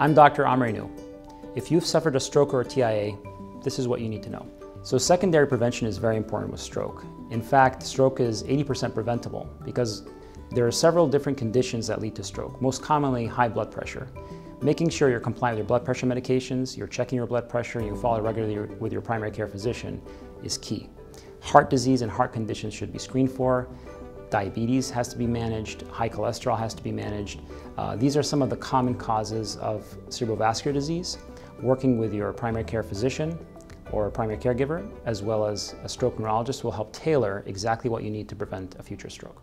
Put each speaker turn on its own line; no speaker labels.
I'm Dr. Amre Nouh. If you've suffered a stroke or a TIA, this is what you need to know. So secondary prevention is very important with stroke. In fact, stroke is 80% preventable because there are several different conditions that lead to stroke, most commonly high blood pressure. Making sure you're compliant with your blood pressure medications, you're checking your blood pressure, and you follow regularly with your primary care physician is key. Heart disease and heart conditions should be screened for. Diabetes has to be managed, high cholesterol has to be managed. Uh, these are some of the common causes of cerebrovascular disease. Working with your primary care physician or primary caregiver, as well as a stroke neurologist, will help tailor exactly what you need to prevent a future stroke.